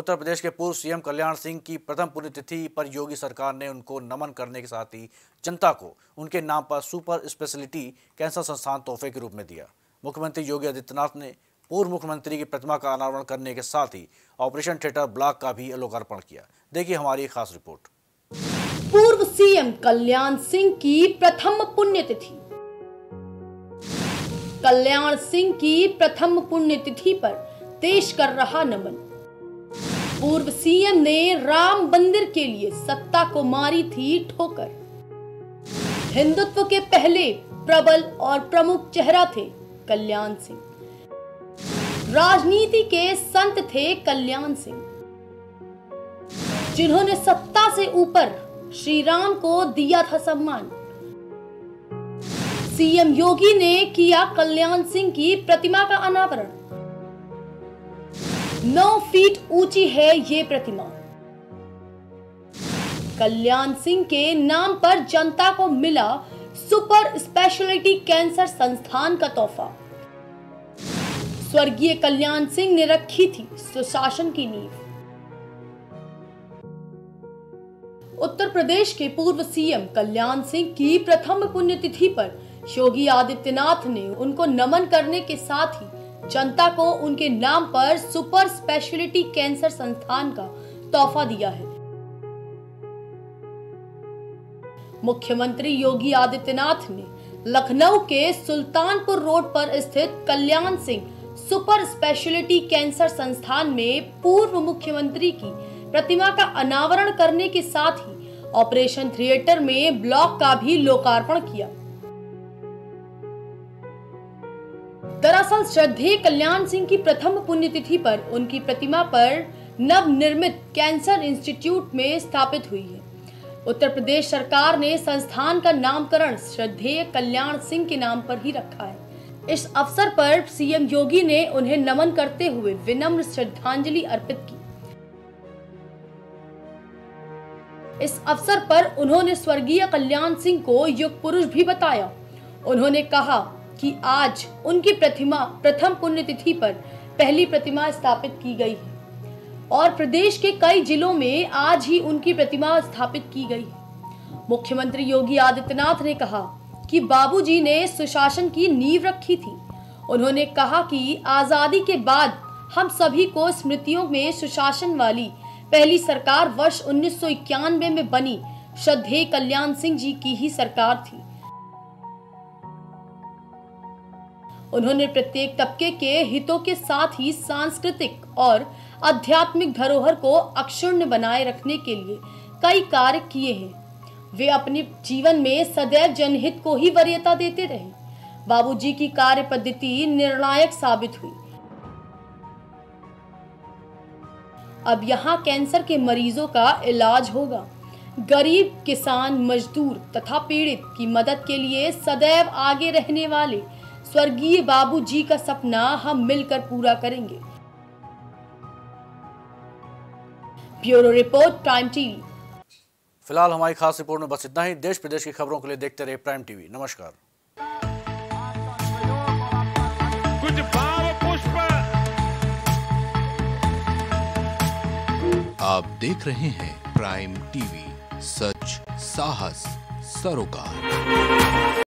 उत्तर प्रदेश के पूर्व सीएम कल्याण सिंह की प्रथम पुण्यतिथि पर योगी सरकार ने उनको नमन करने के साथ ही जनता को उनके नाम पर सुपर स्पेशलिटी कैंसर संस्थान तोहफे के रूप में दिया। मुख्यमंत्री योगी आदित्यनाथ ने पूर्व मुख्यमंत्री की प्रतिमा का अनावरण करने के साथ ही ऑपरेशन थिएटर ब्लॉक का भी लोकार्पण किया। देखिए हमारी खास रिपोर्ट। पूर्व सीएम कल्याण सिंह की प्रथम पुण्यतिथि। कल्याण सिंह की प्रथम पुण्यतिथि पर देश कर रहा नमन। पूर्व सीएम ने राम मंदिर के लिए सत्ता को मारी थी ठोकर। हिंदुत्व के पहले प्रबल और प्रमुख चेहरा थे कल्याण सिंह। राजनीति के संत थे कल्याण सिंह। जिन्होंने सत्ता से ऊपर श्री राम को दिया था सम्मान। सीएम योगी ने किया कल्याण सिंह की प्रतिमा का अनावरण। नौ फीट ऊँची है ये प्रतिमा। कल्याण सिंह के नाम पर जनता को मिला सुपर स्पेशलिटी कैंसर संस्थान का तोहफा। स्वर्गीय कल्याण सिंह ने रखी थी सुशासन की नींव। उत्तर प्रदेश के पूर्व सीएम कल्याण सिंह की प्रथम पुण्यतिथि पर योगी आदित्यनाथ ने उनको नमन करने के साथ ही जनता को उनके नाम पर सुपर स्पेशलिटी कैंसर संस्थान का तोहफा दिया है। मुख्यमंत्री योगी आदित्यनाथ ने लखनऊ के सुल्तानपुर रोड पर स्थित Kalyan Singh super speciality cancer संस्थान में पूर्व मुख्यमंत्री की प्रतिमा का अनावरण करने के साथ ही ऑपरेशन थिएटर में ब्लॉक का भी लोकार्पण किया। दरअसल श्रद्धेय कल्याण सिंह की प्रथम पुण्यतिथि पर उनकी प्रतिमा पर नव निर्मित कैंसर इंस्टीट्यूट में स्थापित हुई है। उत्तर प्रदेश सरकार ने संस्थान का नामकरण श्रद्धेय कल्याण सिंह के नाम पर ही रखा है। इस अवसर पर सीएम योगी ने उन्हें नमन करते हुए विनम्र श्रद्धांजलि अर्पित की। इस अवसर पर उन्होंने स्वर्गीय कल्याण सिंह को युग पुरुष भी बताया। उन्होंने कहा कि आज उनकी प्रतिमा प्रथम पुण्यतिथि पर पहली प्रतिमा स्थापित की गई है। और प्रदेश के कई जिलों में आज ही उनकी प्रतिमा स्थापित की गई है। मुख्यमंत्री योगी आदित्यनाथ ने कहा कि बाबूजी ने सुशासन की नींव रखी थी। उन्होंने कहा कि आज़ादी के बाद हम सभी को स्मृतियों में सुशासन वाली पहली सरकार वर्ष उन्नीस सौ इक्यानवे में बनी श्रद्धेय कल्याण सिंह जी की ही सरकार थी। उन्होंने प्रत्येक तबके के हितों के साथ ही सांस्कृतिक और आध्यात्मिक धरोहर को अक्षुण्ण बनाए रखने के लिए कई कार्य किए हैं। वे अपने जीवन में सदैव जनहित को ही वरीयता देते रहे। बाबूजी की कार्य पद्धति निर्णायक साबित हुई। अब यहाँ कैंसर के मरीजों का इलाज होगा। गरीब, किसान, मजदूर तथा पीड़ित की मदद के लिए सदैव आगे रहने वाले स्वर्गीय बाबूजी का सपना हम मिलकर पूरा करेंगे। Bureau report prime TV. फ़िलहाल हमारी खास रिपोर्ट में बस इतना ही। देश प्रदेश की खबरों के लिए देखते रहे प्राइम टीवी। नमस्कार। कुछ भाव पुष्प। आप देख रहे हैं प्राइम टीवी। सच साहस सरोकार।